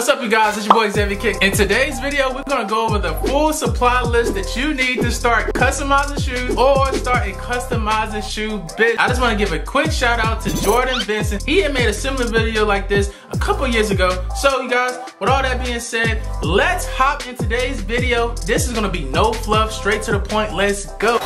What's up you guys, it's your boy Xavier Kick. In today's video, we're gonna go over the full supply list that you need to start customizing shoes or start a customizing shoe business. I just wanna give a quick shout out to Jordan Vincent. He had made a similar video like this a couple years ago. So you guys, with all that being said, let's hop in today's video. This is gonna be no fluff, straight to the point, let's go.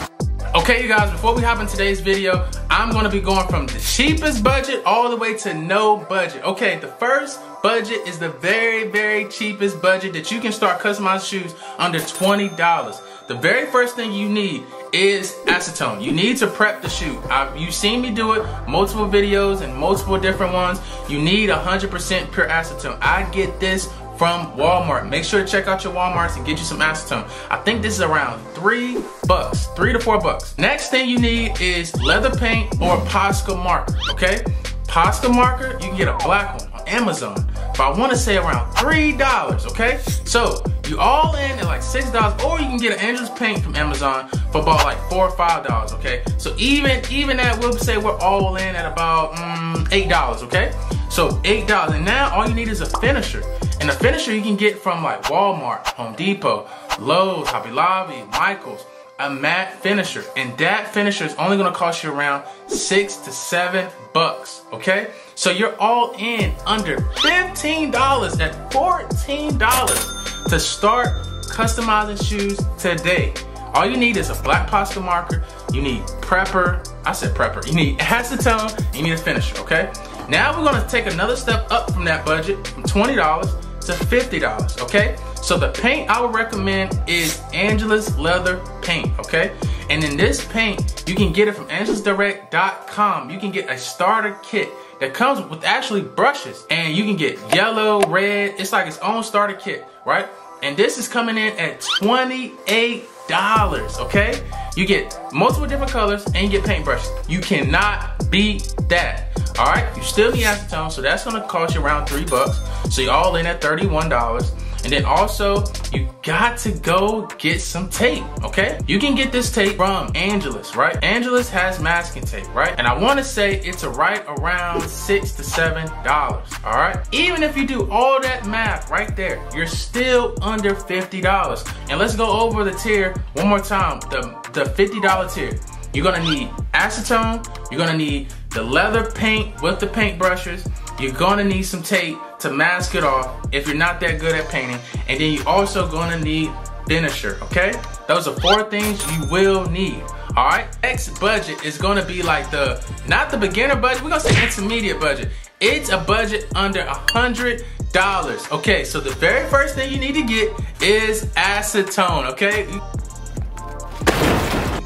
Okay, you guys, before we hop in today's video, I'm gonna be going from the cheapest budget all the way to no budget. Okay, the first budget is the very, very cheapest budget that you can start customizing shoes under $20. The very first thing you need is acetone. You need to prep the shoe. I've, you've seen me do it, multiple videos and multiple different ones. You need 100% pure acetone. I get this from Walmart. Make sure to check out your Walmarts and get you some acetone. I think this is around three bucks, three to four bucks. Next thing you need is leather paint or Posca marker, okay? Posca marker, you can get a black one on Amazon but I wanna say around $3, okay? So you all in at like $6, or you can get an Angelus paint from Amazon for about like four or $5, okay? So even even that, we'll say we're all in at about mm, $8, okay? So $8, and now all you need is a finisher. And the finisher you can get from like Walmart, Home Depot, Lowe's, Hobby Lobby, Michael's. A matte finisher. And that finisher is only gonna cost you around six to seven bucks okay? So you're all in under $15 at $14 to start customizing shoes today. All you need is a black Posca marker. You need prepper. I said prepper. You need acetone. You need a finisher okay now we're gonna take another step up from that budget from $20 to $50 okay so the paint I would recommend is Angelus Leather Paint, okay? And in this paint, you can get it from angelusdirect.com. You can get a starter kit that comes with actually brushes. And you can get yellow, red, it's like its own starter kit, right? And this is coming in at $28, okay? You get multiple different colors and you get paint brushes. You cannot beat that. All right, you still need acetone, so that's gonna cost you around three bucks. So you're all in at $31. And then also, you got to go get some tape, okay? You can get this tape from Angelus, right? Angelus has masking tape, right? And I wanna say it's a right around six to seven dollars, all right? Even if you do all that math right there, you're still under $50. And let's go over the tier one more time, the, the $50 tier. You're gonna need acetone, you're gonna need the leather paint with the paint brushes, you're gonna need some tape to mask it off if you're not that good at painting. And then you're also gonna need finisher, okay? Those are four things you will need. All right, next budget is gonna be like the, not the beginner budget, we're gonna say intermediate budget. It's a budget under a hundred dollars. Okay, so the very first thing you need to get is acetone, okay?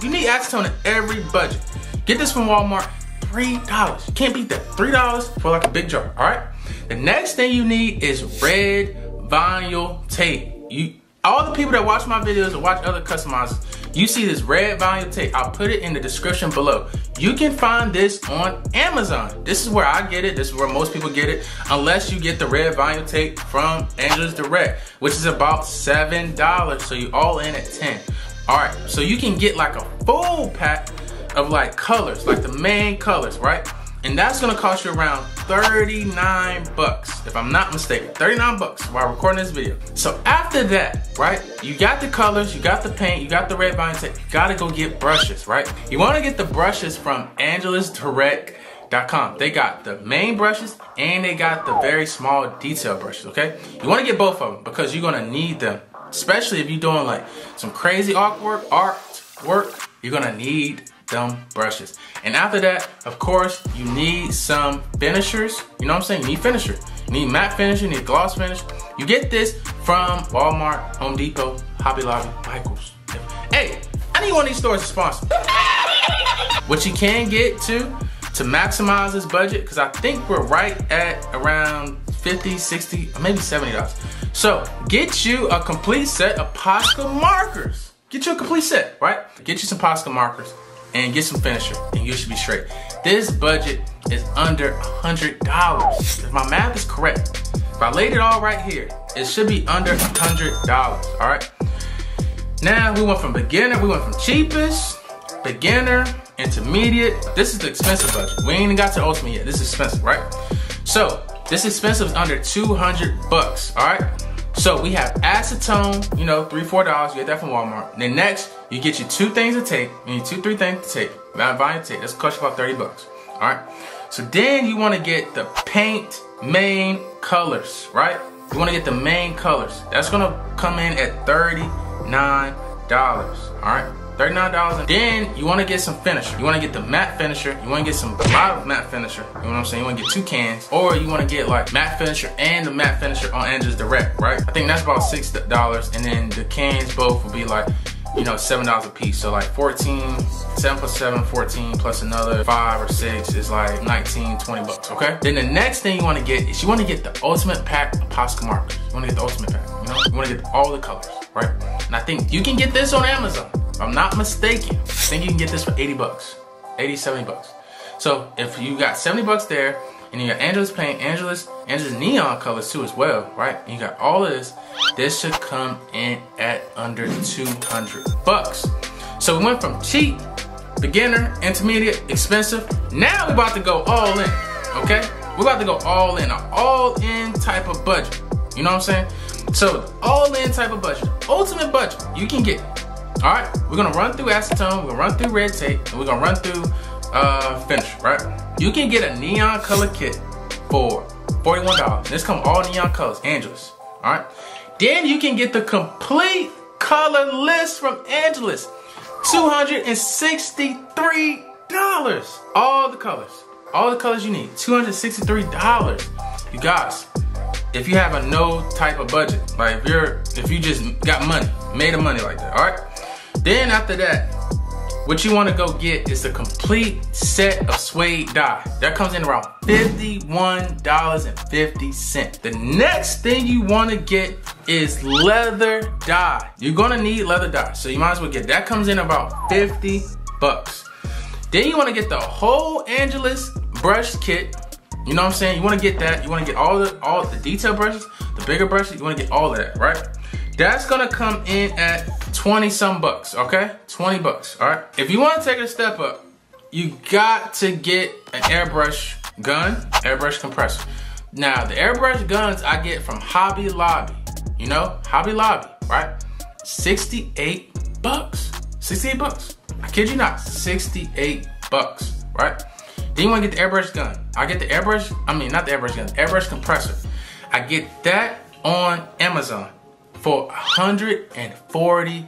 You need acetone in every budget. Get this from Walmart, $3. You can't beat that. $3 for like a big jar, all right? The next thing you need is red vinyl tape. You, all the people that watch my videos and watch other customizers, you see this red vinyl tape. I'll put it in the description below. You can find this on Amazon. This is where I get it. This is where most people get it. Unless you get the red vinyl tape from Angelus Direct, which is about $7. So you all in at 10. All right, so you can get like a full pack of like colors, like the main colors, right? And that's gonna cost you around 39 bucks, if I'm not mistaken. 39 bucks while recording this video. So after that, right, you got the colors, you got the paint, you got the red vinyl tape, you gotta go get brushes, right? You wanna get the brushes from angelusdirect.com. They got the main brushes and they got the very small detail brushes, okay? You wanna get both of them because you're gonna need them, especially if you're doing like some crazy artwork, art work, you're gonna need them brushes. And after that, of course, you need some finishers. You know what I'm saying? You need finisher. You need matte finish, you need gloss finish. You get this from Walmart, Home Depot, Hobby Lobby, Michaels. Hey, I need one of these stores to sponsor. what you can get too, to maximize this budget, because I think we're right at around 50, 60, maybe $70. So get you a complete set of Posca markers. Get you a complete set, right? Get you some Posca markers and get some finisher and you should be straight. This budget is under $100. If my math is correct, if I laid it all right here, it should be under $100, all right? Now we went from beginner, we went from cheapest, beginner, intermediate. This is the expensive budget. We ain't even got to ultimate yet. This is expensive, right? So This expensive is under 200 bucks, all right? So we have acetone, you know, three, four dollars. You get that from Walmart. then next, you get you two things of tape. You need two, three things to tape. Volume tape. That's cost you about 30 bucks. All right. So then you want to get the paint main colors, right? You want to get the main colors. That's gonna come in at $39. All right. $39. And then you wanna get some finisher. You wanna get the matte finisher. You wanna get some, of matte finisher. You know what I'm saying? You wanna get two cans. Or you wanna get like matte finisher and the matte finisher on Angelus Direct, right? I think that's about $6. And then the cans both will be like, you know, $7 a piece. So like 14, 7 plus 7, 14 plus another 5 or 6 is like 19, 20 bucks, okay? Then the next thing you wanna get is you wanna get the ultimate pack of Posca markers. You wanna get the ultimate pack, you know? You wanna get all the colors, right? And I think you can get this on Amazon. If I'm not mistaken, I think you can get this for 80 bucks, 80, 70 bucks. So if you got 70 bucks there, and you got Angelus paint, Angelus, Angelus neon colors too as well, right? And you got all of this, this should come in at under 200 bucks. So we went from cheap, beginner, intermediate, expensive. Now we're about to go all in, okay? We're about to go all in, an all in type of budget. You know what I'm saying? So all in type of budget, ultimate budget, you can get all right, we're gonna run through acetone, we're gonna run through red tape, and we're gonna run through uh, finish, right? You can get a neon color kit for $41. This come all neon colors, Angelus, all right? Then you can get the complete color list from Angelus, $263. All the colors, all the colors you need, $263. You guys, if you have a no type of budget, like if you're, if you just got money, made of money like that, all right? Then after that, what you wanna go get is the complete set of suede dye. That comes in around $51.50. The next thing you wanna get is leather dye. You're gonna need leather dye, so you might as well get that comes in about 50 bucks. Then you wanna get the whole Angelus brush kit. You know what I'm saying? You wanna get that. You wanna get all the all the detail brushes, the bigger brushes, you wanna get all of that, right? That's gonna come in at 20 some bucks, okay? 20 bucks, all right? If you wanna take a step up, you got to get an airbrush gun, airbrush compressor. Now, the airbrush guns I get from Hobby Lobby, you know, Hobby Lobby, right? 68 bucks, 68 bucks. I kid you not, 68 bucks, right? Then you wanna get the airbrush gun. I get the airbrush, I mean, not the airbrush gun, airbrush compressor. I get that on Amazon for $140.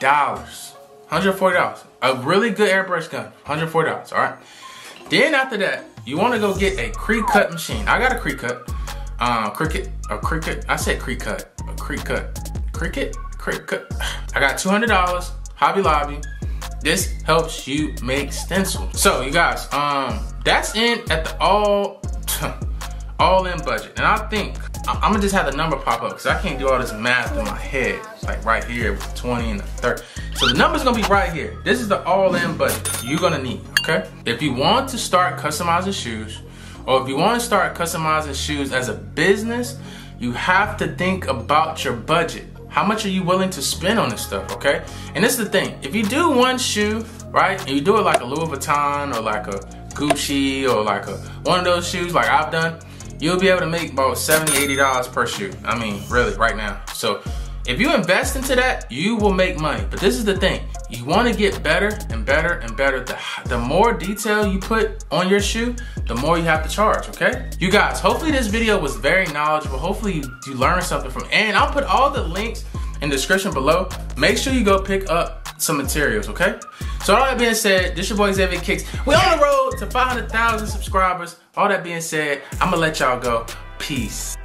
$140. A really good airbrush gun, $140, all right? Then after that, you wanna go get a Cricut machine. I got a Cricut, uh, Cricut, a Cricut, I said Cricut, a Cricut, Cricut, Cricut. I got $200, Hobby Lobby. This helps you make stencils. So you guys, um, that's in at the all, all in budget. And I think I'm gonna just have the number pop up because I can't do all this math in my head. Like right here with 20 and the 30. So the number's gonna be right here. This is the all-in budget you're gonna need, okay? If you want to start customizing shoes, or if you wanna start customizing shoes as a business, you have to think about your budget. How much are you willing to spend on this stuff, okay? And this is the thing, if you do one shoe, right, and you do it like a Louis Vuitton or like a Gucci or like a one of those shoes like I've done, you'll be able to make about 70 $80 per shoe. I mean, really, right now. So if you invest into that, you will make money. But this is the thing, you wanna get better and better and better. The, the more detail you put on your shoe, the more you have to charge, okay? You guys, hopefully this video was very knowledgeable. Hopefully you, you learned something from And I'll put all the links in the description below. Make sure you go pick up some materials, okay? So all that being said, this your boy Xavier Kickz. We on the road to 500,000 subscribers. All that being said, I'm gonna let y'all go. Peace.